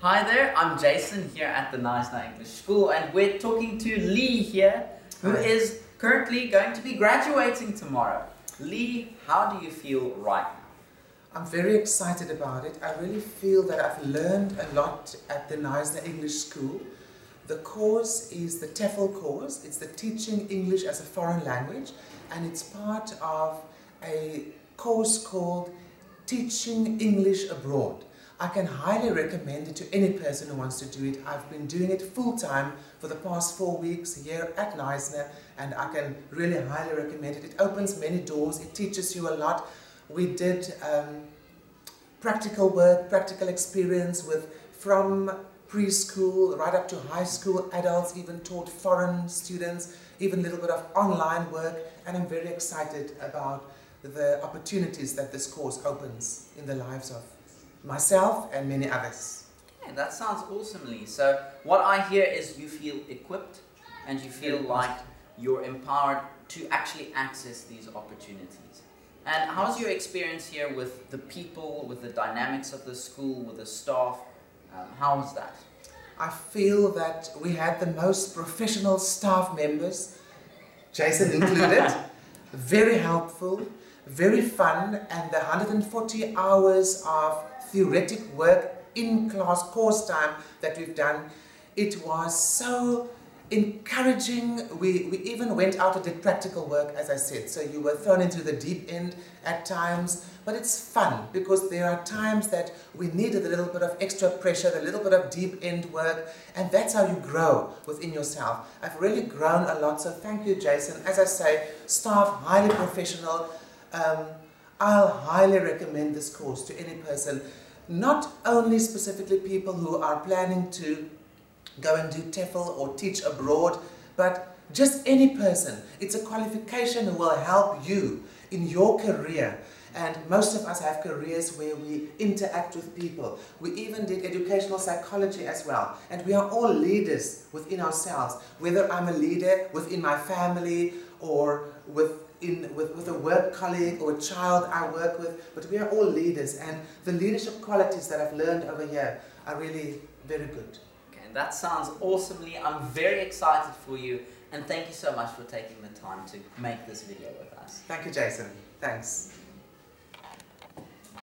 Hi there, I'm Jason here at the Knysna English School and we're talking to Leigh here who Hi. is currently going to be graduating tomorrow. Leigh, how do you feel right now? I'm very excited about it. I really feel that I've learned a lot at the Knysna English School. The course is the TEFL course. It's the Teaching English as a Foreign Language, and it's part of a course called Teaching English Abroad. I can highly recommend it to any person who wants to do it. I've been doing it full time for the past four weeks here at Knysna, and I can really highly recommend it. It opens many doors, it teaches you a lot. We did um, practical work, practical experience with from preschool right up to high school adults, even taught foreign students, even a little bit of online work, and I'm very excited about the opportunities that this course opens in the lives of myself and many others. Okay, that sounds awesome, Leigh. So what I hear is you feel equipped and you feel like you're empowered to actually access these opportunities. And how's your experience here with the people, with the dynamics of the school, with the staff? Um, how was that? I feel that we had the most professional staff members, Jason included, very helpful, very fun, and the 140 hours of theoretic work in class course time that we've done, it was so encouraging. We, we even went out and did practical work, as I said. So you were thrown into the deep end at times, but it's fun because there are times that we needed a little bit of extra pressure, a little bit of deep end work, and that's how you grow within yourself. I've really grown a lot, so thank you, Jason. As I say, staff highly professional. Um, I'll highly recommend this course to any person, not only specifically people who are planning to go and do TEFL or teach abroad, but just any person. It's a qualification that will help you in your career. And most of us have careers where we interact with people. We even did educational psychology as well. And we are all leaders within ourselves. Whether I'm a leader within my family or with in, with, with a work colleague or a child I work with, but we are all leaders. And the leadership qualities that I've learned over here are really very good. Okay, that sounds awesomely. I'm very excited for you, and thank you so much for taking the time to make this video with us. Thank you, Jason. Thanks.